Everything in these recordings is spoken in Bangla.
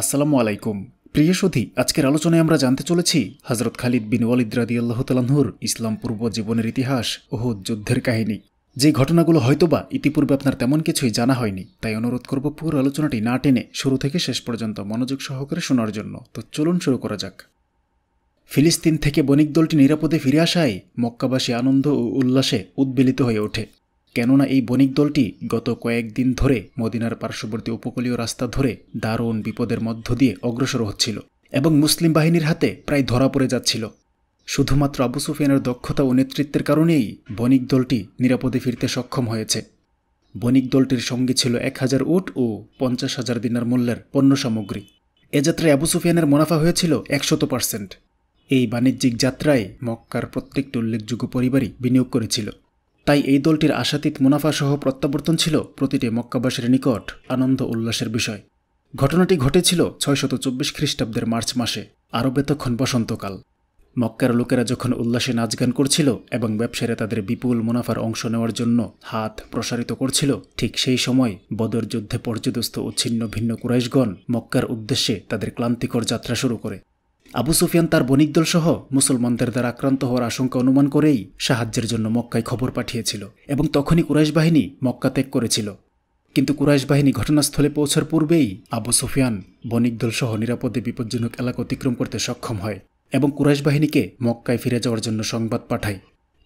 আসসালামু আলাইকুম। প্রিয় সুধী, আজকের আলোচনায় আমরা জানতে চলেছি হজরত খালিদ বিন ওয়ালিদ রাদি আল্লাহ তালাহুর ইসলাম পূর্ব জীবনের ইতিহাস ও যুদ্ধের কাহিনী। যে ঘটনাগুলো হয়তোবা ইতিপূর্বে আপনার তেমন কিছুই জানা হয়নি, তাই অনুরোধ করব পুরো আলোচনাটি না টেনে শুরু থেকে শেষ পর্যন্ত মনোযোগ সহকারে শোনার জন্য। তো চলুন শুরু করা যাক। ফিলিস্তিন থেকে বণিক দলটি নিরাপদে ফিরে আসায় মক্কাবাসী আনন্দ ও উল্লাসে উদ্বেলিত হয়ে ওঠে। কেননা এই বণিক দলটি গত কয়েকদিন ধরে মদিনার পার্শ্ববর্তী উপকূলীয় রাস্তা ধরে দারুণ বিপদের মধ্য দিয়ে অগ্রসর হচ্ছিল এবং মুসলিম বাহিনীর হাতে প্রায় ধরা পড়ে যাচ্ছিল। শুধুমাত্র আবু সুফিয়ানের দক্ষতা ও নেতৃত্বের কারণেই বণিক দলটি নিরাপদে ফিরতে সক্ষম হয়েছে। বণিক দলটির সঙ্গে ছিল এক হাজার উট ও পঞ্চাশ হাজার দিনার মূল্যের পণ্য সামগ্রী। এ যাত্রায় আবু সুফিয়ানের মুনাফা হয়েছিল একশত পার্সেন্ট। এই বাণিজ্যিক যাত্রায় মক্কার প্রত্যেকটি উল্লেখযোগ্য পরিবারই বিনিয়োগ করেছিল। তাই এই দলটির আশাতীত মুনাফাসহ প্রত্যাবর্তন ছিল প্রতিটি মক্কাবাসীর নিকট আনন্দ উল্লাসের বিষয়। ঘটনাটি ঘটেছিল ছয়শত চব্বিশ খ্রিস্টাব্দের মার্চ মাসে আরবে তখন বসন্তকাল। মক্কার লোকেরা যখন উল্লাসে নাচ গান করছিল এবং ব্যবসায়ীরা তাদের বিপুল মুনাফার অংশ নেওয়ার জন্য হাত প্রসারিত করছিল, ঠিক সেই সময় বদর যুদ্ধে পর্যদস্ত ও ছিন্ন ভিন্ন কুরাইশগণ মক্কার উদ্দেশ্যে তাদের ক্লান্তিকর যাত্রা শুরু করে। আবু সুফিয়ান তার বণিক দলসহ মুসলমানদের দ্বারা আক্রান্ত হওয়ার আশঙ্কা অনুমান করেই সাহায্যের জন্য মক্কায় খবর পাঠিয়েছিল এবং তখনই কুরাইশ বাহিনী মক্কা ত্যাগ করেছিল। কিন্তু কুরাইশ বাহিনী ঘটনাস্থলে পৌঁছার পূর্বেই আবু সুফিয়ান বণিক দলসহ নিরাপদে বিপজ্জনক এলাকা অতিক্রম করতে সক্ষম হয় এবং কুরাইশ বাহিনীকে মক্কায় ফিরে যাওয়ার জন্য সংবাদ পাঠায়।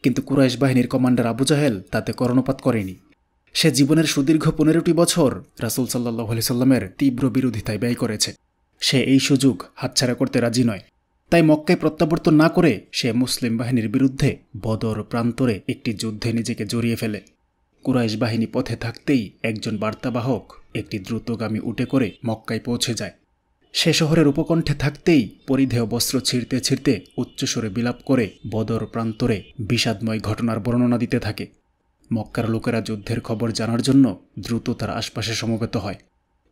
কিন্তু কুরাইশ বাহিনীর কমান্ডার আবু জাহেল তাতে কর্ণপাত করেনি। সে জীবনের সুদীর্ঘ পনেরোটি বছর রাসুল সাল্লাহ সাল্লামের তীব্র বিরোধিতায় ব্যয় করেছে। সে এই সুযোগ হাতছাড়া করতে রাজি নয়। তাই মক্কায় প্রত্যাবর্তন না করে সে মুসলিম বাহিনীর বিরুদ্ধে বদর প্রান্তরে একটি যুদ্ধে নিজেকে জড়িয়ে ফেলে। কুরাইশ বাহিনী পথে থাকতেই একজন বার্তাবাহক একটি দ্রুতগামী উঠে করে মক্কায় পৌঁছে যায়। সে শহরের উপকণ্ঠে থাকতেই পরিধেয় বস্ত্র ছিঁড়তে ছিঁড়তে উচ্চস্বরে বিলাপ করে বদর প্রান্তরে বিষাদময় ঘটনার বর্ণনা দিতে থাকে। মক্কার লোকেরা যুদ্ধের খবর জানার জন্য দ্রুত তার আশপাশে সমবেত হয়।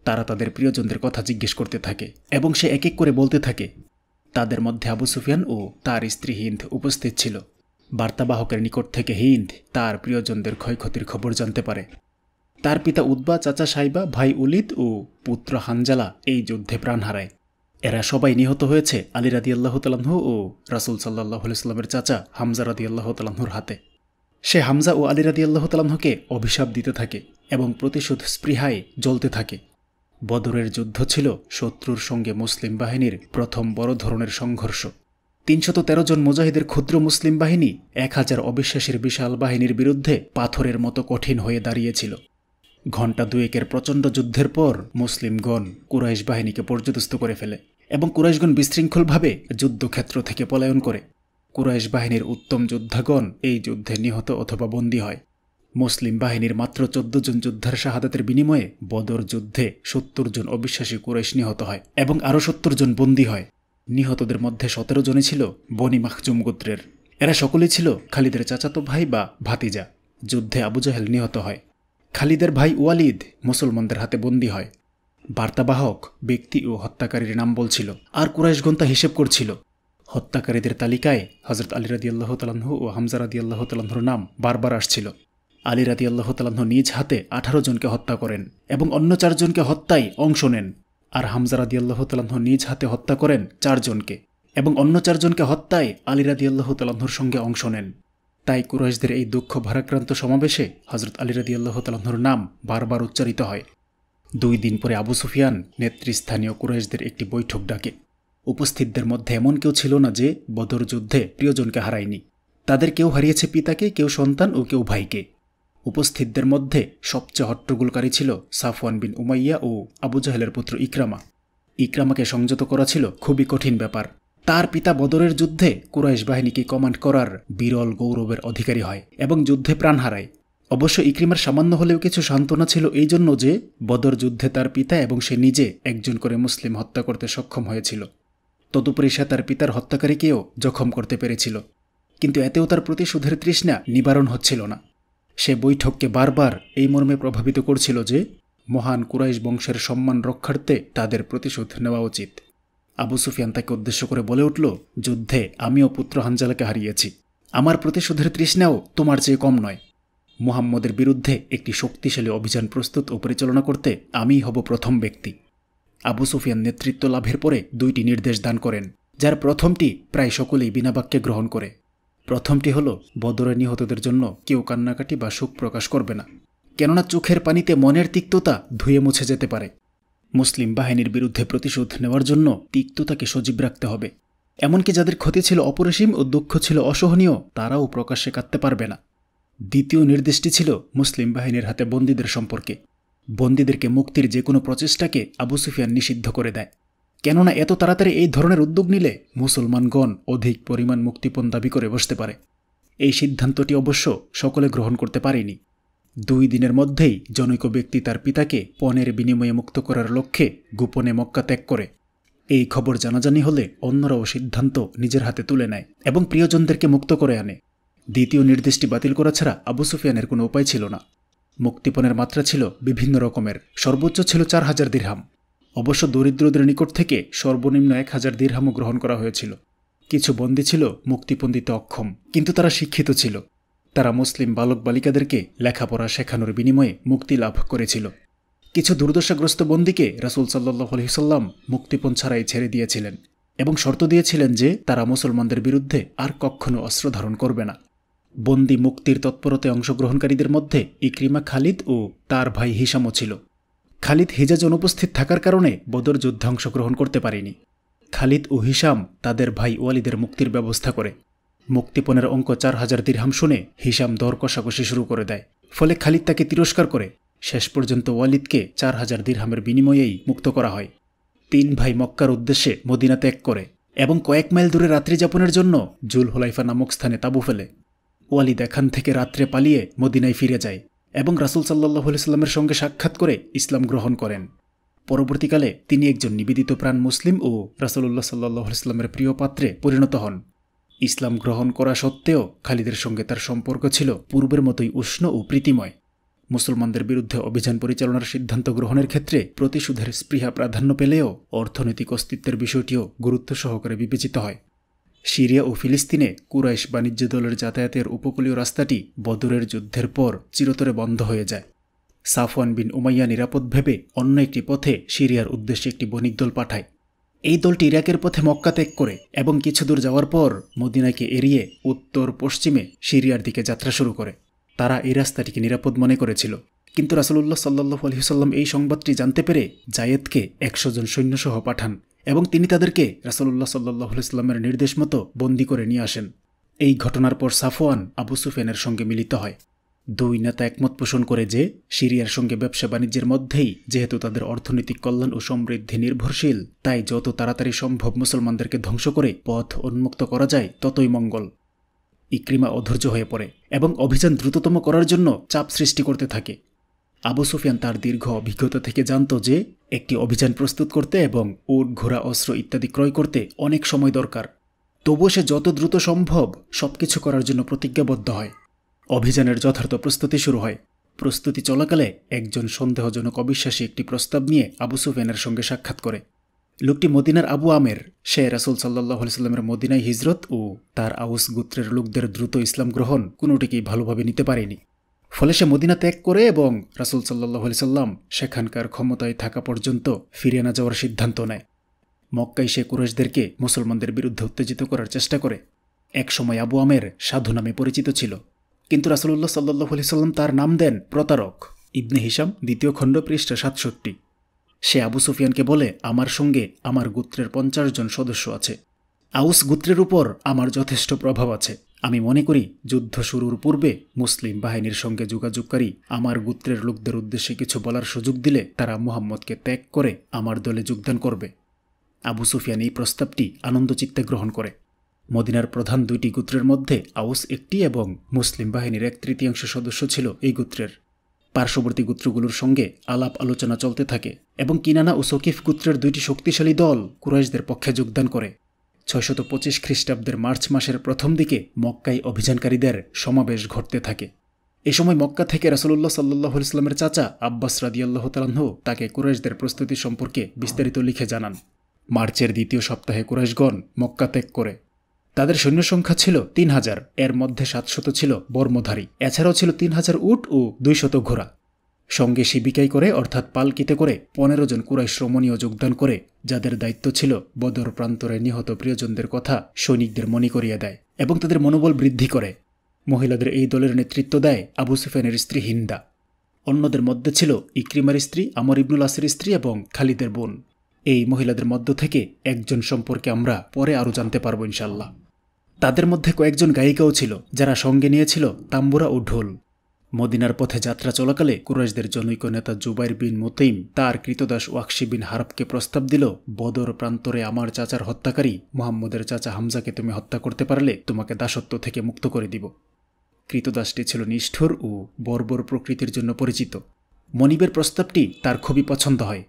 তারা তাদের প্রিয়জনদের কথা জিজ্ঞেস করতে থাকে এবং সে এক এক করে বলতে থাকে। তাদের মধ্যে আবু সুফিয়ান ও তার স্ত্রী হিন্দ উপস্থিত ছিল। বার্তাবাহকের নিকট থেকে হিন্দ তার প্রিয়জনদের ক্ষয়ক্ষতির খবর জানতে পারে। তার পিতা উদ্বা চাচা সাইবা, ভাই উলিদ ও পুত্র হানজালা এই যুদ্ধে প্রাণ হারায়। এরা সবাই নিহত হয়েছে আলী রাদি আল্লাহ তালাহু ও রাসুল সাল্লাহ সাল্লামের চাচা হামজা রাদি আল্লাহ তালাহুর হাতে। সে হামজা ও আলী রাদি আল্লাহ তালাহুকে অভিশাপ দিতে থাকে এবং প্রতিশোধ স্পৃহায় জ্বলতে থাকে। বদরের যুদ্ধ ছিল শত্রুর সঙ্গে মুসলিম বাহিনীর প্রথম বড় ধরনের সংঘর্ষ। তিনশত তেরো জন মুজাহিদের ক্ষুদ্র মুসলিম বাহিনী এক হাজার অবিশ্বাসের বিশাল বাহিনীর বিরুদ্ধে পাথরের মতো কঠিন হয়ে দাঁড়িয়েছিল। ঘণ্টা দুয়েকের প্রচণ্ড যুদ্ধের পর মুসলিমগণ কুরাইশ বাহিনীকে পর্যদস্ত করে ফেলে এবং কুরাইশগণ বিশৃঙ্খলভাবে যুদ্ধক্ষেত্র থেকে পলায়ন করে। কুরাইশ বাহিনীর উত্তম যোদ্ধাগণ এই যুদ্ধে নিহত অথবা বন্দী হয়। মুসলিম বাহিনীর মাত্র চোদ্দ জন যোদ্ধার শাহাদাতের বিনিময়ে বদর যুদ্ধে সত্তর জন অবিশ্বাসী কুরাইশ নিহত হয় এবং আরও সত্তর জন বন্দী হয়। নিহতদের মধ্যে সতেরো জনে ছিল বনি মাহজুম গোত্রের। এরা সকলেই ছিল খালিদের চাচাতো ভাই বা ভাতিজা। যুদ্ধে আবু জাহেল নিহত হয়। খালিদের ভাই ওয়ালিদ মুসলমানদের হাতে বন্দী হয়। বার্তাবাহক, ব্যক্তি ও হত্যাকারীর নাম বলছিল। আর কুরাইশগণ তা হিসেব করছিল। হত্যাকারীদের তালিকায় হজরত আলী রাদি আল্লাহ তালাহু ও হামজা রাদি আল্লাহ তালাহুর নাম বারবার আসছিল। আলী রাদি আল্লাহ তালাহ নিজ হাতে আঠারো জনকে হত্যা করেন এবং অন্য চারজনকে হত্যায় অংশ নেন। আর হামজা রাদি আল্লাহ তালাহ নিজ হাতে হত্যা করেন চারজনকে এবং অন্য চারজনকে হত্যায় আলী রাদি আল্লাহ তালাহুর সঙ্গে অংশ নেন। তাই কুরাইশদের এই দুঃখ ভারাক্রান্ত সমাবেশে হজরত আলী রাদি আল্লাহ তালাহুর নাম বারবার উচ্চারিত হয়। দুই দিন পরে আবু সুফিয়ান নেতৃস্থানীয় কুরাইশদের একটি বৈঠক ডাকে। উপস্থিতদের মধ্যে এমন কেউ ছিল না যে বদর যুদ্ধে প্রিয়জনকে হারায়নি। তাদের কেউ হারিয়েছে পিতাকে, কেউ সন্তান ও কেউ ভাইকে। উপস্থিতদের মধ্যে সবচেয়ে হট্টগোলকারী ছিল সাফওয়ান বিন উমাইয়া ও আবু জাহেলের পুত্র ইকরামা। ইকরামাকে সংযত করা ছিল খুবই কঠিন ব্যাপার। তার পিতা বদরের যুদ্ধে কুরাইশ বাহিনীকে কমান্ড করার বিরল গৌরবের অধিকারী হয় এবং যুদ্ধে প্রাণ হারায়। অবশ্য ইক্রিমার সামান্য হলেও কিছু সান্ত্বনা ছিল এই জন্য যে, বদর যুদ্ধে তার পিতা এবং সে নিজে একজন করে মুসলিম হত্যা করতে সক্ষম হয়েছিল। তদুপরি সে তার পিতার হত্যাকারীকেও জখম করতে পেরেছিল। কিন্তু এতেও তার প্রতিশোধের তৃষ্ণা নিবারণ হচ্ছিল না। সে বৈঠককে বারবার এই মর্মে প্রভাবিত করছিল যে, মহান কুরাইশ বংশের সম্মান রক্ষার্থে তাদের প্রতিশোধ নেওয়া উচিত। আবু সুফিয়ান তাকে উদ্দেশ্য করে বলে উঠল, যুদ্ধে আমিও পুত্র হানজালাকে হারিয়েছি। আমার প্রতিশোধের তৃষ্ণাও তোমার চেয়ে কম নয়। মুহাম্মদের বিরুদ্ধে একটি শক্তিশালী অভিযান প্রস্তুত ও পরিচালনা করতে আমিই হব প্রথম ব্যক্তি। আবু সুফিয়ান নেতৃত্ব লাভের পরে দুইটি নির্দেশ দান করেন, যার প্রথমটি প্রায় সকলেই বিনা বাক্যে গ্রহণ করে। প্রথমটি হল, বদরে নিহতদের জন্য কেউ কান্নাকাটি বা শোক প্রকাশ করবে না। কেননা চোখের পানিতে মনের তিক্ততা ধুয়ে মুছে যেতে পারে। মুসলিম বাহিনীর বিরুদ্ধে প্রতিশোধ নেওয়ার জন্য তিক্ততাকে সজীব রাখতে হবে। এমনকি যাদের ক্ষতি ছিল অপরিসীম ও দুঃখ ছিল অসহনীয়, তারাও প্রকাশ্যে কাঁদতে পারবে না। দ্বিতীয় নির্দেশটি ছিল মুসলিম বাহিনীর হাতে বন্দীদের সম্পর্কে। বন্দীদেরকে মুক্তির যে কোনো প্রচেষ্টাকে আবু সুফিয়ান নিষিদ্ধ করে দেয়। কেননা এত তাড়াতাড়ি এই ধরনের উদ্যোগ নিলে মুসলমানগণ অধিক পরিমাণ মুক্তিপণ দাবি করে বসতে পারে। এই সিদ্ধান্তটি অবশ্য সকলে গ্রহণ করতে পারেনি। দুই দিনের মধ্যেই জনৈক ব্যক্তি তার পিতাকে পণের বিনিময়ে মুক্ত করার লক্ষ্যে গোপনে মক্কা ত্যাগ করে। এই খবর জানাজানি হলে অন্যরাও সিদ্ধান্ত নিজের হাতে তুলে নেয় এবং প্রিয়জনদেরকে মুক্ত করে আনে। দ্বিতীয় নির্দেশটি বাতিল করা ছাড়া আবু সুফিয়ানের কোনো উপায় ছিল না। মুক্তিপণের মাত্রা ছিল বিভিন্ন রকমের। সর্বোচ্চ ছিল চার হাজার দিরহাম। অবশ্য দরিদ্রদের নিকট থেকে সর্বনিম্ন এক হাজার দিরহামও গ্রহণ করা হয়েছিল। কিছু বন্দী ছিল মুক্তিপণ দিতে অক্ষম কিন্তু তারা শিক্ষিত ছিল। তারা মুসলিম বালক বালিকাদেরকে লেখাপড়া শেখানোর বিনিময়ে মুক্তি লাভ করেছিল। কিছু দুর্দশাগ্রস্ত বন্দীকে রাসুল সাল্লাহ আলহিসাল্লাম মুক্তিপণ ছাড়াই ছেড়ে দিয়েছিলেন এবং শর্ত দিয়েছিলেন যে তারা মুসলমানদের বিরুদ্ধে আর কখনো অস্ত্র ধারণ করবে না। বন্দি মুক্তির তৎপরতায় অংশগ্রহণকারীদের মধ্যে ইক্রিমা খালিদ ও তার ভাই হিসামও ছিল। খালিদ হিজাজ অনুপস্থিত থাকার কারণে বদর যুদ্ধে অংশগ্রহণ করতে পারেনি। খালিদ ও হিসাম তাদের ভাই ওয়ালিদের মুক্তির ব্যবস্থা করে। মুক্তিপণের অঙ্ক চার হাজার দীর্হাম শুনে হিসাম দর কষাকষি শুরু করে দেয়। ফলে খালিদ তাকে তিরস্কার করে। শেষ পর্যন্ত ওয়ালিদকে চার হাজার দীর্হামের বিনিময়েই মুক্ত করা হয়। তিন ভাই মক্কার উদ্দেশ্যে মদিনা ত্যাগ করে এবং কয়েক মাইল দূরে রাত্রি যাপনের জন্য জুল হোলাইফা নামক স্থানে তাবু ফেলে। ওয়ালিদ এখান থেকে রাত্রে পালিয়ে মদিনায় ফিরে যায়। এবং রাসুল সাল্লাহ সাল্লামের সঙ্গে সাক্ষাৎ করে ইসলাম গ্রহণ করেন। পরবর্তীকালে তিনি একজন নিবেদিত প্রাণ মুসলিম ও রাসুল্লাহ সাল্লাহ ইসলামের প্রিয় পাত্রে পরিণত হন। ইসলাম গ্রহণ করা সত্ত্বেও খালিদের সঙ্গে তার সম্পর্ক ছিল পূর্বের মতোই উষ্ণ ও প্রীতিময়। মুসলমানদের বিরুদ্ধে অভিযান পরিচালনার সিদ্ধান্ত গ্রহণের ক্ষেত্রে প্রতিশোধের স্পৃহা প্রাধান্য পেলেও অর্থনৈতিক অস্তিত্বের বিষয়টিও গুরুত্ব সহকারে বিবেচিত হয়। সিরিয়া ও ফিলিস্তিনে কুরাইশ বাণিজ্য দলের যাতায়াতের উপকূলীয় রাস্তাটি বদরের যুদ্ধের পর চিরতরে বন্ধ হয়ে যায়। সাফওয়ান বিন উমাইয়া নিরাপদ ভেবে অন্য একটি পথে সিরিয়ার উদ্দেশ্যে একটি বণিক দল পাঠায়। এই দলটি ইরাকের পথে মক্কা ত্যাগ করে এবং কিছু দূর যাওয়ার পর মদিনাকে এড়িয়ে উত্তর পশ্চিমে সিরিয়ার দিকে যাত্রা শুরু করে। তারা এই রাস্তাটিকে নিরাপদ মনে করেছিল। কিন্তু রাসুলুল্লাহ সাল্লাহ আলহিসাল্লাম এই সংবাদটি জানতে পেরে জায়েদকে একশো জন সৈন্যসহ পাঠান। এবং তিনি তাদেরকে রাসুলুল্লাহ সাল্লাহ আলাইস্লামের নির্দেশ মতো বন্দি করে নিয়ে আসেন। এই ঘটনার পর সাফওয়ান আবু সুফেনের সঙ্গে মিলিত হয়। দুই নেতা একমত পোষণ করে যে, সিরিয়ার সঙ্গে ব্যবসা বাণিজ্যের মধ্যেই যেহেতু তাদের অর্থনৈতিক কল্যাণ ও সমৃদ্ধি নির্ভরশীল, তাই যত তাড়াতাড়ি সম্ভব মুসলমানদেরকে ধ্বংস করে পথ উন্মুক্ত করা যায়, ততই মঙ্গল। ইক্রিমা অধৈর্য হয়ে পড়ে এবং অভিযান দ্রুততম করার জন্য চাপ সৃষ্টি করতে থাকে। আবু সুফিয়ান তার দীর্ঘ অভিজ্ঞতা থেকে জানত যে, একটি অভিযান প্রস্তুত করতে এবং উট ঘোড়া, অস্ত্র ইত্যাদি ক্রয় করতে অনেক সময় দরকার। তবুও সে যত দ্রুত সম্ভব সবকিছু করার জন্য প্রতিজ্ঞাবদ্ধ হয়। অভিযানের যথার্থ প্রস্তুতি শুরু হয়। প্রস্তুতি চলাকালে একজন সন্দেহজনক অবিশ্বাসী একটি প্রস্তাব নিয়ে আবু সুফিয়ানের সঙ্গে সাক্ষাৎ করে। লোকটি মদিনার আবু আমের, সে রাসুল সাল্লাহ সাল্লামের মদিনায় হিজরত ও তার আউস গুত্রের লোকদের দ্রুত ইসলাম গ্রহণ কোনোটিকেই ভালোভাবে নিতে পারেনি। ফলে সে মদিনা ত্যাগ করে এবং রাসুল সাল্লাহ সাল্লাম সেখানকার ক্ষমতায় থাকা পর্যন্ত ফিরিয়ে না যাওয়ার সিদ্ধান্ত নেয়। মক্কাই সে কুরেশদেরকে মুসলমানদের বিরুদ্ধে উত্তেজিত করার চেষ্টা করে। এক সময় আবু আমের সাধু নামে পরিচিত ছিল। কিন্তু রাসুল্লাহ সাল্লাহ সাল্লাম তার নাম দেন প্রতারক। ইবনে হিসাম দ্বিতীয় খণ্ড পৃষ্ঠা সাতষট্টি। সে আবু সুফিয়ানকে বলে, আমার সঙ্গে আমার গোত্রের পঞ্চাশ জন সদস্য আছে। আউস গোত্রের উপর আমার যথেষ্ট প্রভাব আছে। আমি মনে করি যুদ্ধ শুরুর পূর্বে মুসলিম বাহিনীর সঙ্গে যোগাযোগকারী আমার গোত্রের লোকদের উদ্দেশ্যে কিছু বলার সুযোগ দিলে তারা মুহাম্মদকে ত্যাগ করে আমার দলে যোগদান করবে। আবু সুফিয়ান এই প্রস্তাবটি আনন্দচিত্তে গ্রহণ করে। মদিনার প্রধান দুইটি গোত্রের মধ্যে আউস একটি এবং মুসলিম বাহিনীর এক তৃতীয়াংশ সদস্য ছিল এই গোত্রের। পার্শ্ববর্তী গোত্রগুলোর সঙ্গে আলাপ আলোচনা চলতে থাকে এবং কিনানা ও সকিফ গোত্রের দুইটি শক্তিশালী দল কুরাইশদের পক্ষে যোগদান করে। ছয়শত পঁচিশ খ্রিস্টাব্দের মার্চ মাসের প্রথম দিকে মক্কায় অভিযানকারীদের সমাবেশ ঘটতে থাকে। এ সময় মক্কা থেকে রাসুল্লাহ সাল্লাহ ইসলামের চাচা আব্বাস রাদিয়াল্লাহ তালাহ তাকে কুরাইশদের প্রস্তুতি সম্পর্কে বিস্তারিত লিখে জানান। মার্চের দ্বিতীয় সপ্তাহে কুরাইশগণ মক্কা ত্যাগ করে। তাদের সৈন্য সংখ্যা ছিল তিন হাজার, এর মধ্যে সাতশত ছিল বর্মধারী। এছাড়াও ছিল তিন হাজার উট ও দুইশত ঘোড়া। সঙ্গে শিবিকাই করে, অর্থাৎ পালকিতে করে, পনেরো জন কুরাই শ্রমণীয় যোগদান করে, যাদের দায়িত্ব ছিল বদর প্রান্তরে নিহত প্রিয়জনদের কথা সৈনিকদের মনে করিয়ে দেয় এবং তাদের মনোবল বৃদ্ধি করে। মহিলাদের এই দলের নেতৃত্ব দেয় আবু সুফেনের স্ত্রী হিন্দা। অন্যদের মধ্যে ছিল ইক্রিমার স্ত্রী, আমর ইবনুল আসের স্ত্রী এবং খালিদের বোন। এই মহিলাদের মধ্য থেকে একজন সম্পর্কে আমরা পরে আরও জানতে পারব ইনশাল্লাহ তাদের মধ্যে কয়েকজন গায়িকাও ছিল, যারা সঙ্গে নিয়েছিল তাম্বুরা ও ঢোল। মদিনার পথে যাত্রা চলাকালে কুরাইশদের জনৈক নেতা জুবাইর বিন মোতেইম তার কৃতদাস ওয়াকশি বিন হারবকে প্রস্তাব দিল, বদর প্রান্তরে আমার চাচার হত্যাকারী মোহাম্মদের চাচা হামজাকে তুমি হত্যা করতে পারলে তোমাকে দাসত্ব থেকে মুক্ত করে দিব। কৃতদাসটি ছিল নিষ্ঠুর ও বর্বর প্রকৃতির জন্য পরিচিত। মনিবের প্রস্তাবটি তার খুবই পছন্দ হয়।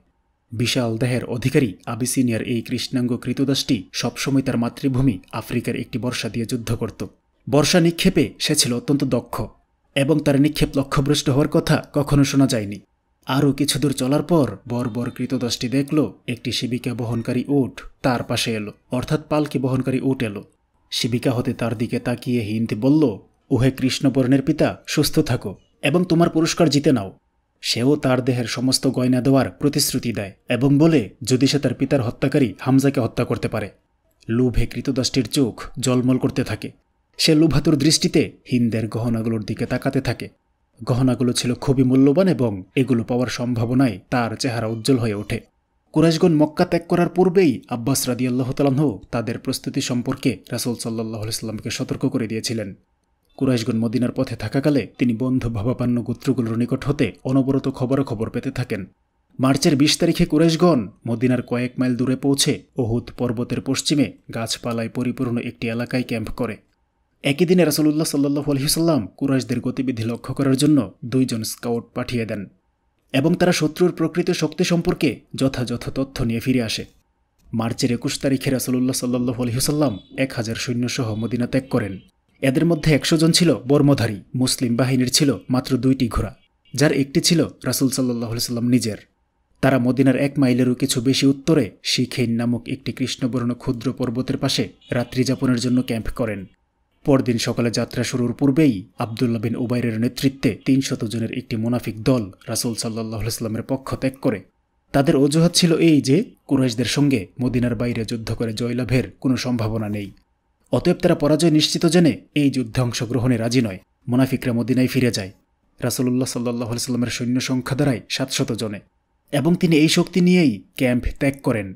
বিশাল দেহের অধিকারী আবিসিনিয়ার এই কৃষ্ণাঙ্গ কৃতদাসটি সবসময় তার মাতৃভূমি আফ্রিকার একটি বর্ষা দিয়ে যুদ্ধ করত। বর্ষা নিক্ষেপে সে ছিল অত্যন্ত দক্ষ। এবং তার নিক্ষেপ লক্ষ্যভ্রষ্ট হওয়ার কথা কখনো শোনা যায়নি। আরও কিছু দূর চলার পর বর্বর কৃতদাসটি দেখল, একটি শিবিকা বহনকারী উট তার পাশে এলো, অর্থাৎ পালকি বহনকারী উট এলো। শিবিকা হতে তার দিকে তাকিয়ে হিন্দি বলল, ওহে কৃষ্ণবর্ণের পিতা, সুস্থ থাকো এবং তোমার পুরস্কার জিতে নাও। সেও তার দেহের সমস্ত গয়না দেওয়ার প্রতিশ্রুতি দেয় এবং বলে, যদি সে তার পিতার হত্যাকারী হামজাকে হত্যা করতে পারে। লুভে কৃতদাসটির চোখ জলমল করতে থাকে। সে লুভাতুর দৃষ্টিতে হিন্দের গহনাগুলোর দিকে তাকাতে থাকে। গহনাগুলো ছিল খুবই মূল্যবান এবং এগুলো পাওয়ার সম্ভাবনায় তার চেহারা উজ্জ্বল হয়ে ওঠে। কুরাইশগণ মক্কা ত্যাগ করার পূর্বেই আব্বাস রাদিয়াল্লাহ তালাহ তাদের প্রস্তুতি সম্পর্কে রাসুল সাল্লাহ সাল্লামকে সতর্ক করে দিয়েছিলেন। কুরাইশগণ মদিনার পথে থাকাকালে তিনি বন্ধু ভাবাপান্ন গোত্রগুলোর নিকট হতে অনবরত খবরাখবর পেতে থাকেন। মার্চের বিশ তারিখে কুরাইশগণ মদিনার কয়েক মাইল দূরে পৌঁছে ওহুদ পর্বতের পশ্চিমে গাছপালায় পরিপূর্ণ একটি এলাকায় ক্যাম্প করে। একই দিনে রাসুল্লাহ সাল্লু আলহিসাল্লাম কুরাইশদের গতিবিধি লক্ষ্য করার জন্য দুইজন স্কাউট পাঠিয়ে দেন এবং তারা শত্রুর প্রকৃত শক্তি সম্পর্কে যথাযথ তথ্য নিয়ে ফিরে আসে। মার্চের একুশ তারিখে রাসুল্লাহ সাল্লু আলহিসাল্লাম এক হাজার সৈন্যসহ মদিনা ত্যাগ করেন। এদের মধ্যে একশো জন ছিল বর্মধারী, মুসলিম বাহিনীর ছিল মাত্র দুইটি ঘোড়া, যার একটি ছিল রাসুল সাল্লাহ সাল্লাম নিজের। তারা মদিনার এক মাইলেরও কিছু বেশি উত্তরে শিখেইন নামক একটি কৃষ্ণবর্ণ ক্ষুদ্র পর্বতের পাশে রাত্রিযাপনের জন্য ক্যাম্প করেন। পরদিন সকালে যাত্রা শুরুর পূর্বেই আবদুল্লা বিন উবাইরের নেতৃত্বে তিনশত জনের একটি মুনাফিক দল রাসুল সাল্লাহ সাল্লামের পক্ষ ত্যাগ করে। তাদের অজুহাত ছিল এই যে, কুরাইশদের সঙ্গে মদিনার বাইরে যুদ্ধ করে জয়লাভের কোনো সম্ভাবনা নেই। অতএব তারা পরাজয় নিশ্চিত জেনে এই যুদ্ধে অংশগ্রহণে রাজি নয়। মুনাফিকরা মদিনায় ফিরে যায়। রাসুল্লাহ সাল্লাহ সাল্লামের সৈন্য সংখ্যা দাঁড়ায় সাতশত জনে এবং তিনি এই শক্তি নিয়েই ক্যাম্প ত্যাগ করেন।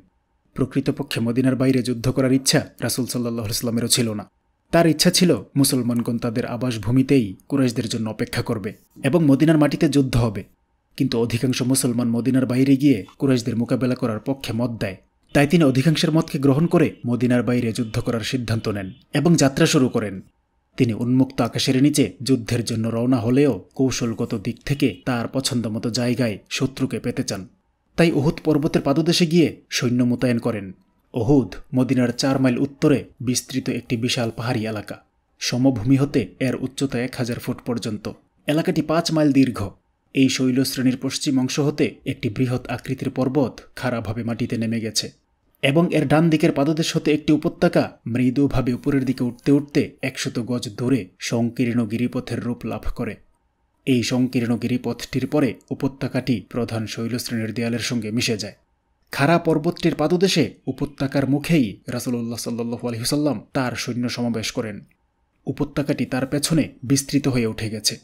প্রকৃতপক্ষে মদিনার বাইরে যুদ্ধ করার ইচ্ছা রাসুল সাল্লাহ সাল্লামেরও ছিল না। তার ইচ্ছা ছিল মুসলমানগণ তাদের আবাসভূমিতেই কুরাইশদের জন্য অপেক্ষা করবে এবং মদিনার মাটিতে যুদ্ধ হবে। কিন্তু অধিকাংশ মুসলমান মদিনার বাইরে গিয়ে কুরাইশদের মোকাবেলা করার পক্ষে মত দেয়। তাই তিনি অধিকাংশের মতকে গ্রহণ করে মদিনার বাইরে যুদ্ধ করার সিদ্ধান্ত নেন এবং যাত্রা শুরু করেন। তিনি উন্মুক্ত আকাশের নিচে যুদ্ধের জন্য রওনা হলেও কৌশলগত দিক থেকে তার পছন্দমতো জায়গায় শত্রুকে পেতে চান। তাই ওহুদ পর্বতের পাদদেশে গিয়ে সৈন্য মোতায়েন করেন। ওহুদ, মদিনার চার মাইল উত্তরে বিস্তৃত একটি বিশাল পাহাড়ি এলাকা। সমভূমি হতে এর উচ্চতা এক হাজার ফুট পর্যন্ত। এলাকাটি পাঁচ মাইল দীর্ঘ। এই শৈলশ্রেণীর পশ্চিম অংশ হতে একটি বৃহৎ আকৃতির পর্বত খারাপভাবে মাটিতে নেমে গেছে এবং এর ডান দিকের পাদদেশ হতে একটি উপত্যকা মৃদুভাবে উপরের দিকে উঠতে উঠতে একশত গজ দূরে সংকীর্ণ গিরিপথের রূপ লাভ করে। এই সংকীর্ণ গিরিপথটির পরে উপত্যকাটি প্রধান শৈলশ্রেণীর দেয়ালের সঙ্গে মিশে যায়। খাড়া পর্বতটির পাদদেশে উপত্যকার মুখেই রাসুল্লাহ সাল্লু আলহিসাল্লাম তার সৈন্য সমাবেশ করেন। উপত্যকাটি তার পেছনে বিস্তৃত হয়ে উঠে গেছে।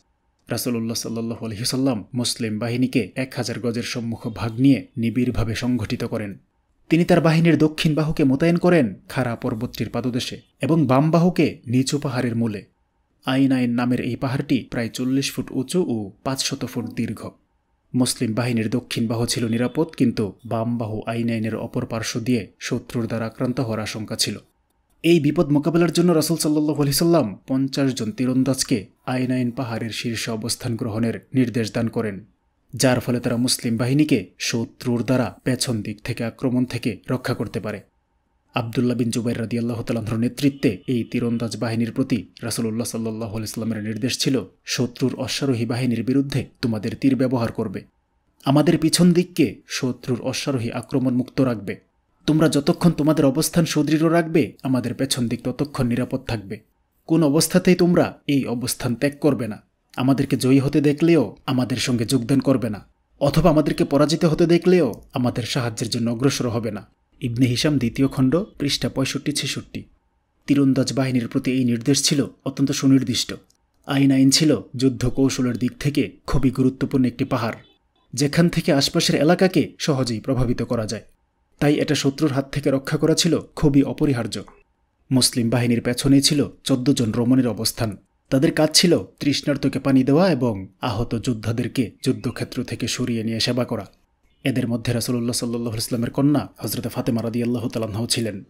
রাসুল্লাহ সাল্লু আলহিসাল্লাম মুসলিম বাহিনীকে এক হাজার গজের সম্মুখ ভাগ নিয়ে নিবিড়ভাবে সংঘটিত করেন। তিনি তার বাহিনীর দক্ষিণ বাহুকে মোতায়েন করেন খাড়া পর্বতটির পাদদেশে এবং বাম বাহুকে নিচু পাহাড়ের মূলে। আইন আইন নামের এই পাহাড়টি প্রায় চল্লিশ ফুট উঁচু ও পাঁচশত ফুট দীর্ঘ। মুসলিম বাহিনীর দক্ষিণ বাহু ছিল নিরাপদ, কিন্তু বাম বাহু আইন আইনের অপর পার্শ্ব দিয়ে শত্রুর দ্বারা আক্রান্ত হওয়ার আশঙ্কা ছিল। এই বিপদ মোকাবেলার জন্য রাসুল সাল্লু আলিসাল্লাম পঞ্চাশ জন তীরন্দাজকে আইন আইন পাহাড়ের শীর্ষে অবস্থান গ্রহণের নির্দেশ দান করেন, যার ফলে তারা মুসলিম বাহিনীকে শত্রুর দ্বারা পেছন দিক থেকে আক্রমণ থেকে রক্ষা করতে পারে। আবদুল্লাহ বিন জুবাইর রাদি আল্লাহ নেতৃত্বে এই তীরন্দাজ বাহিনীর প্রতি রাসুল্লাহ সাল্লাহ ইসলামের নির্দেশ ছিল, শত্রুর অশ্বারোহী বাহিনীর বিরুদ্ধে তোমাদের তীর ব্যবহার করবে। আমাদের পিছন দিককে শত্রুর অশ্বারোহী আক্রমণ মুক্ত রাখবে। তোমরা যতক্ষণ তোমাদের অবস্থান সুদৃঢ় রাখবে, আমাদের পেছন দিক ততক্ষণ নিরাপদ থাকবে। কোন অবস্থাতেই তোমরা এই অবস্থান ত্যাগ করবে না। আমাদেরকে জয়ী হতে দেখলেও আমাদের সঙ্গে যোগদান করবে না। অথবা আমাদেরকে পরাজিত হতে দেখলেও আমাদের সাহায্যের জন্য অগ্রসর হবে না। ইবনে হিসাম দ্বিতীয় খণ্ড, পৃষ্ঠা পঁয়ষট্টি, ছেষট্টি। তীরন্দাজ বাহিনীর প্রতি এই নির্দেশ ছিল অত্যন্ত সুনির্দিষ্ট। আইন আইন ছিল যুদ্ধ কৌশলের দিক থেকে খুবই গুরুত্বপূর্ণ একটি পাহাড়, যেখান থেকে আশপাশের এলাকাকে সহজেই প্রভাবিত করা যায়। তাই এটা শত্রুর হাত থেকে রক্ষা করা ছিল খুবই অপরিহার্য। মুসলিম বাহিনীর পেছনেই ছিল চোদ্দ জন রমণের অবস্থান। তাদের কাজ ছিল তৃষ্ণার্তকে পানি দেওয়া এবং আহত যোদ্ধাদেরকে যুদ্ধক্ষেত্র থেকে সরিয়ে নিয়ে সেবা করা। এদের মধ্যে রাসুল্লাহ সাল্লাহ ইসলামের কন্যা হজরত ফাতেমা রাদি আল্লাহ তালাহ ছিলেন।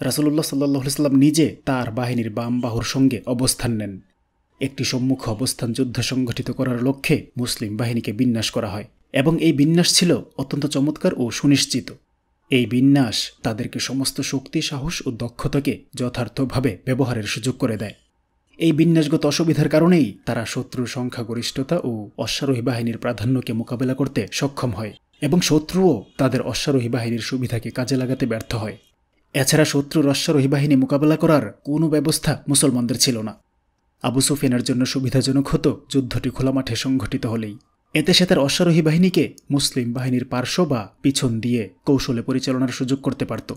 রাসুল্লাহ সাল্লাহ ইসলাম নিজে তার বাহিনীর বাম বাহুর সঙ্গে অবস্থান নেন। একটি সম্মুখ অবস্থান যুদ্ধ সংগঠিত করার লক্ষ্যে মুসলিম বাহিনীকে বিন্যাস করা হয় এবং এই বিন্যাস ছিল অত্যন্ত চমৎকার ও সুনিশ্চিত। এই বিন্যাস তাদেরকে সমস্ত শক্তি, সাহস ও দক্ষতাকে যথার্থভাবে ব্যবহারের সুযোগ করে দেয়। এই বিন্যাসগত অসুবিধার কারণেই তারা শত্রুর সংখ্যাগরিষ্ঠতা ও অশ্বারোহী বাহিনীর প্রাধান্যকে মোকাবেলা করতে সক্ষম হয়। এবং শত্রুও তাদের অশ্বারোহী বাহিনীর সুবিধাকে কাজে লাগাতে ব্যর্থ হয়। এছাড়া শত্রুর অশ্বারোহী বাহিনী মোকাবেলা করার কোনো ব্যবস্থা মুসলমানদের ছিল না। আবু সুফিয়ানের জন্য সুবিধাজনক হতো যুদ্ধটি খোলা মাঠে সংঘটিত হলেই। এতে সে তার অশ্বারোহী বাহিনীকে মুসলিম বাহিনীর পার্শ্ব বা পিছন দিয়ে কৌশলে পরিচালনার সুযোগ করতে পারত।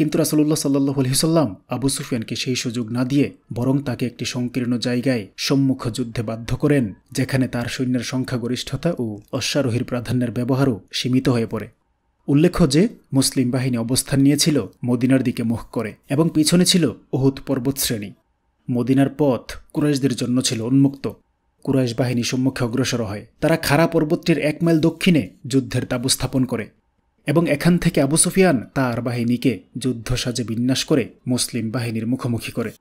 কিন্তু রাসুল্লাহ সাল্লু আলহিসাল্লাম আবু সুফিয়ানকে সেই সুযোগ না দিয়ে বরং তাকে একটি সংকীর্ণ জায়গায় সম্মুখ যুদ্ধে বাধ্য করেন, যেখানে তার সৈন্যের সংখ্যাগরিষ্ঠতা ও অশ্বারোহীর প্রাধান্যের ব্যবহারও সীমিত হয়ে পড়ে। উল্লেখ্য যে, মুসলিম বাহিনী অবস্থান নিয়েছিল মদিনার দিকে মুখ করে এবং পিছনে ছিল ওহুদ পর্বতশ্রেণী। মদিনার পথ কুরাইশদের জন্য ছিল উন্মুক্ত। কুরাইশ বাহিনী সম্মুখে অগ্রসর হয়। তারা খাড়া পর্বতটির এক মাইল দক্ষিণে যুদ্ধের তাবু স্থাপন করে। এবং এখান থেকে আবু সুফিয়ান তার বাহিনীকে যুদ্ধ সাজে বিন্যাস করে মুসলিম বাহিনীর মুখোমুখি করে।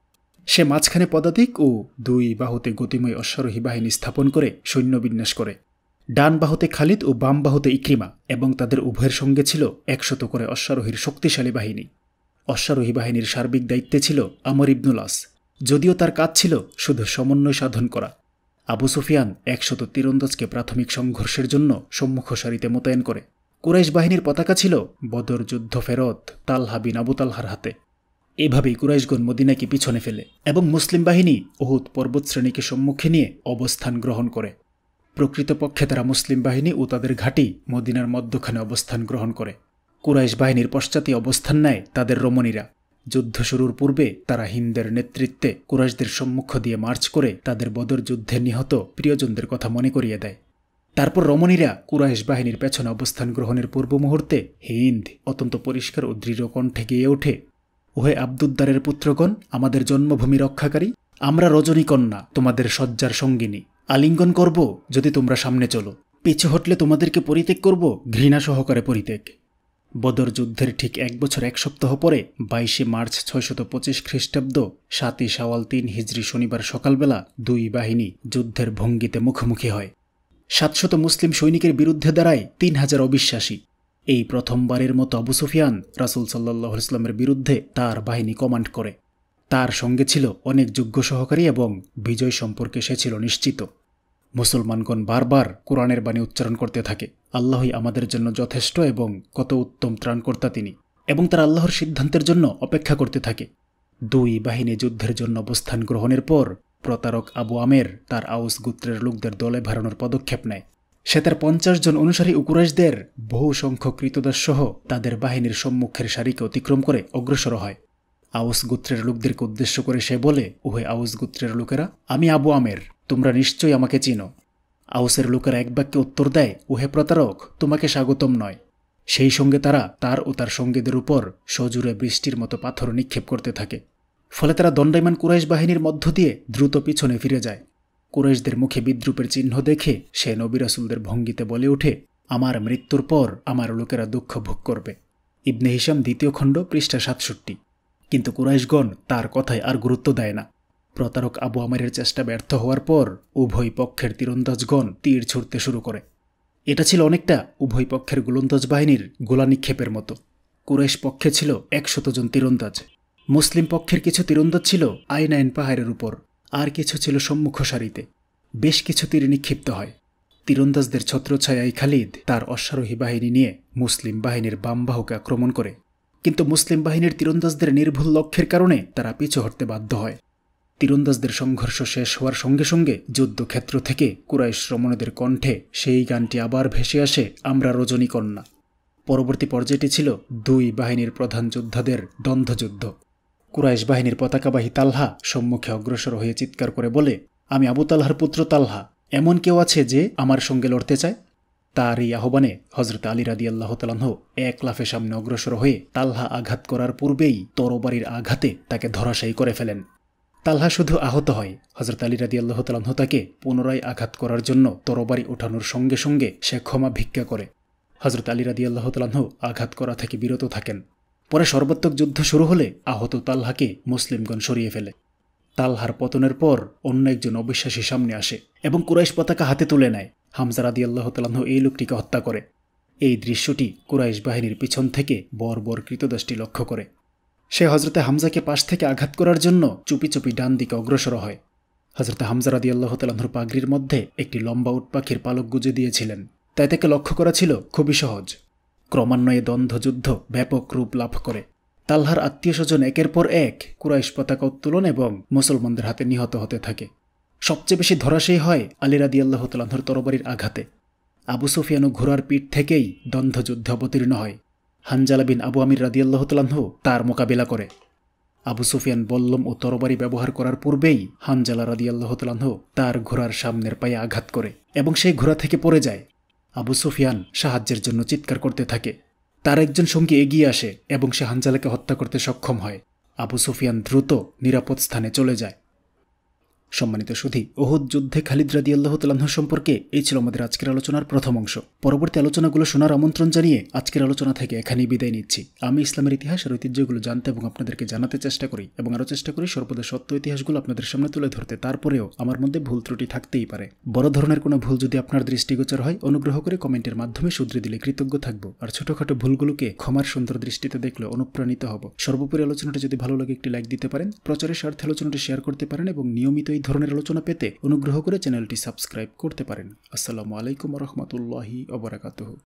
সে মাঝখানে পদাতিক ও দুই বাহুতে গতিময় অশ্বারোহী বাহিনী স্থাপন করে সৈন্য বিন্যাস করে। ডান বাহুতে খালিদ ও বাম বাহুতে ইক্রিমা এবং তাদের উভয়ের সঙ্গে ছিল একশত করে অশ্বারোহীর শক্তিশালী বাহিনী। অশ্বারোহী বাহিনীর সার্বিক দায়িত্বে ছিল আমর ইবনুলাস যদিও তার কাজ ছিল শুধু সমন্বয় সাধন করা। আবু সুফিয়ান একশত তীরন্দাজকে প্রাথমিক সংঘর্ষের জন্য সম্মুখ সারিতে মোতায়েন করে। কুরাইশ বাহিনীর পতাকা ছিল বদর যুদ্ধ ফেরত তালহা বিন আবু হাতে। এভাবেই কুরাইশগণ মদিনাকে পিছনে ফেলে এবং মুসলিম বাহিনী ওহুদ পর্বতশ্রেণীকে সম্মুখে নিয়ে অবস্থান গ্রহণ করে। প্রকৃতপক্ষে তারা মুসলিম বাহিনী ও তাদের ঘাঁটি মদিনার মধ্যখানে অবস্থান গ্রহণ করে। কুরাইশ বাহিনীর পশ্চাতে অবস্থান নেয় তাদের রমণীরা। যুদ্ধ শুরুর পূর্বে তারা হিন্দের নেতৃত্বে কুরাইশদের সম্মুখ দিয়ে মার্চ করে তাদের বদর যুদ্ধে নিহত প্রিয়জনদের কথা মনে করিয়ে দেয়। তারপর রমণীরা কুরাইশ বাহিনীর পেছনে অবস্থান গ্রহণের পূর্ব মুহূর্তে হিন্দ অত্যন্ত পরিষ্কার ও দৃঢ় কণ্ঠে গিয়ে ওঠে। ওহে আব্দুদ্দারের পুত্রগণ, আমাদের জন্মভূমি রক্ষাকারী, আমরা রজনীকন্যা তোমাদের শয্যার সঙ্গিনী। আলিঙ্গন করব যদি তোমরা সামনে চলো। পিছু হটলে তোমাদেরকে পরিত্যাগ করব, ঘৃণা সহকারে পরিত্যাগ। বদর যুদ্ধের ঠিক এক বছর এক সপ্তাহ পরে, বাইশে মার্চ ছয়শত পঁচিশ খ্রিস্টাব্দ, সাতই সাওয়াল তিন হিজড়ি শনিবার সকালবেলা দুই বাহিনী যুদ্ধের ভঙ্গিতে মুখোমুখি হয়। সাতশত মুসলিম সৈনিকের বিরুদ্ধে দাঁড়ায় তিন হাজার অবিশ্বাসী। এই প্রথমবারের মতো আবু সুফিয়ান রাসুল সাল্লাহ ইসলামের বিরুদ্ধে তার বাহিনী কমান্ড করে। তার সঙ্গে ছিল অনেক যোগ্য সহকারী এবং বিজয় সম্পর্কে সে ছিল নিশ্চিত। মুসলমানগণ বারবার কোরআনের বাণী উচ্চারণ করতে থাকে। আল্লাহই আমাদের জন্য যথেষ্ট এবং কত উত্তম ত্রাণকর্তা তিনি এবং তার আল্লাহর সিদ্ধান্তের জন্য অপেক্ষা করতে থাকে। দুই বাহিনী যুদ্ধের জন্য অবস্থান গ্রহণের পর প্রতারক আবু আমের তার আউস গুত্রের লোকদের দলে ভারানোর পদক্ষেপ নেয়। সে তার পঞ্চাশ জন অনুসারী উকুরাইশদের বহু সংখ্যক কৃতদাস সহ তাদের বাহিনীর সম্মুখের সারিকে অতিক্রম করে অগ্রসর হয়। আউস গুত্রের লোকদেরকে উদ্দেশ্য করে সে বলে উহে আউস গুত্রের লোকেরা, আমি আবু আমের, তোমরা নিশ্চয়ই আমাকে চিনো। আউসের লোকেরা এক বাক্যে উত্তর দেয় উহে প্রতারক, তোমাকে স্বাগতম নয়। সেই সঙ্গে তারা তার ও তার সঙ্গীদের উপর সজুরে বৃষ্টির মতো পাথর নিক্ষেপ করতে থাকে। ফলে তারা দণ্ডায়মান কুরাইশ বাহিনীর মধ্য দিয়ে দ্রুত পিছনে ফিরে যায়। কুরাইশদের মুখে বিদ্রুপের চিহ্ন দেখে সে নবিরাসুলদের ভঙ্গিতে বলে ওঠে, আমার মৃত্যুর পর আমার লোকেরা দুঃখ ভোগ করবে। ইবনে হিসাম দ্বিতীয় খণ্ড, পৃষ্ঠা সাতষট্টি। কিন্তু কুরাইশগণ তার কথায় আর গুরুত্ব দেয় না। প্রতারক আবু আমারের চেষ্টা ব্যর্থ হওয়ার পর উভয় পক্ষের তীরন্দাজগণ তীর ছুটতে শুরু করে। এটা ছিল অনেকটা উভয় পক্ষের গোলন্দাজ বাহিনীর গোলা নিক্ষেপের মতো। কুরাইশ পক্ষে ছিল একশত জন তীরন্দাজ। মুসলিম পক্ষের কিছু তীরন্দাজ ছিল আইন আইন পাহাড়ের উপর, আর কিছু ছিল সম্মুখ সারিতে। বেশ কিছু তীর নিক্ষিপ্ত হয়। তীরন্দাজদের ছত্রছায়াই খালিদ তার অশ্বারোহী বাহিনী নিয়ে মুসলিম বাহিনীর বাম বাহুকে আক্রমণ করে। কিন্তু মুসলিম বাহিনীর তীরন্দাজদের নির্ভুল লক্ষ্যের কারণে তারা পিছু হটতে বাধ্য হয়। তীরন্দাজদের সংঘর্ষ শেষ হওয়ার সঙ্গে সঙ্গে যুদ্ধক্ষেত্র থেকে কুরাইশ শ্রমণেদের কণ্ঠে সেই গানটি আবার ভেসে আসে আমরা রজনীকন্যা। পরবর্তী পর্যায়টি ছিল দুই বাহিনীর প্রধান যোদ্ধাদের দ্বন্দ্বযুদ্ধ। কুরাইশ বাহিনীর পতাকাবাহী তালহা সম্মুখে অগ্রসর হয়ে চিৎকার করে বলে, আমি আবু তালহার পুত্র তালহা। এমন কেউ আছে যে আমার সঙ্গে লড়তে চায়? তার এই আহ্বানে হজরত আলী রাদি আল্লাহ তালাহ এক লাফে সামনে অগ্রসর হয়ে তালহা আঘাত করার পূর্বেই তরবারির আঘাতে তাকে ধরাশায়ী করে ফেলেন। তালহা শুধু আহত হয়। হজরত আলী রাদি আল্লাহ তালাহ তাকে পুনরায় আঘাত করার জন্য তরবারি ওঠানোর সঙ্গে সঙ্গে সে ক্ষমা ভিক্ষা করে। হজরত আলী রাদি আল্লাহ তালাহ আঘাত করা থেকে বিরত থাকেন। পরে সর্বাত্মক যুদ্ধ শুরু হলে আহত তালহাকে মুসলিমগণ সরিয়ে ফেলে। তালহার পতনের পর অন্য একজন অবিশ্বাসী সামনে আসে এবং কুরাইশ পতাকা হাতে তুলে নেয়। হামজা রাদি আল্লাহ তালাহ এই লোকটিকে হত্যা করে। এই দৃশ্যটি কুরাইশ বাহিনীর পিছন থেকে বর বর কৃতদাসটি লক্ষ্য করে। সে হজরতে হামজাকে পাশ থেকে আঘাত করার জন্য চুপি চুপি ডান দিকে অগ্রসর হয়। হজরতে হামজা রাদি আল্লাহ তালাহুর পাগড়ির মধ্যে একটি লম্বা উটপাখির পালক গুজে দিয়েছিলেন। তাই তাকে লক্ষ্য করা ছিল খুবই সহজ। ক্রমান্বয়ে দ্বন্দ্বযুদ্ধ ব্যাপক রূপ লাভ করে। তালহার আত্মীয় স্বজন একের পর এক কুরাইশ পতাকা উত্তোলন এবং মুসলমানদের হাতে নিহত হতে থাকে। সবচেয়ে বেশি ধরাশায়ী হয় আলিরাদি আল্লাহ তালাহর তরবারির আঘাতে। আবু সুফিয়ানু ঘোড়ার পিঠ থেকেই দ্বন্দ্বযুদ্ধে অবতীর্ণ হয়। হানজালা বিন আবু আমির রাদি আল্লাহ তার মোকাবিলা করে। আবু সুফিয়ান বল্লম ও তরবারি ব্যবহার করার পূর্বেই হানজালা রাদি আল্লাহ তার ঘোড়ার সামনের পায়ে আঘাত করে এবং সেই ঘোড়া থেকে পড়ে যায়। আবু সুফিয়ান সাহায্যের জন্য চিৎকার করতে থাকে। তার একজন সঙ্গী এগিয়ে আসে এবং সে হানজালাকে হত্যা করতে সক্ষম হয়। আবু সুফিয়ান দ্রুত নিরাপদ স্থানে চলে যায়। সম্মানিত সুধী, ওহুদ যুদ্ধে খালিদ রাদি আল্লাহ সম্পর্কে এই ছিল আমাদের আজকের আলোচনার প্রথম অংশ। পরবর্তী আলোচনাগুলো শোনার আমন্ত্রণ জানিয়ে আজকের আলোচনা থেকে এখানেই বিদায় নিচ্ছি। আমি ইসলামের ইতিহাস আর ঐতিহ্যগুলো জানতে এবং আপনাদেরকে জানাতে চেষ্টা করি এবং আরও চেষ্টা করি সর্বদা সত্য ইতিহাসগুলো আপনাদের সামনে তুলে ধরতে। তারপরেও আমার মধ্যে ভুল ত্রুটি থাকতেই পারে। বড় ধরনের কোনো ভুল যদি আপনার দৃষ্টিগোচর হয়, অনুগ্রহ করে কমেন্টের মাধ্যমে শুধরে দিলে কৃতজ্ঞ থাকব। আর ছোটখাটো ভুলগুলোকে ক্ষমার সুন্দর দৃষ্টিতে দেখলে অনুপ্রাণিত হব। সর্বোপরি আলোচনাটা যদি ভালো লাগে একটি লাইক দিতে পারেন, প্রচারের স্বার্থে আলোচনাটি শেয়ার করতে পারেন এবং নিয়মিত এই ধরনের আলোচনা পেতে অনুগ্রহ করে চ্যানেলটি সাবস্ক্রাইব করতে পারেন। আসসালামু আলাইকুম রহমতুল্লাহি অবরাকাতহ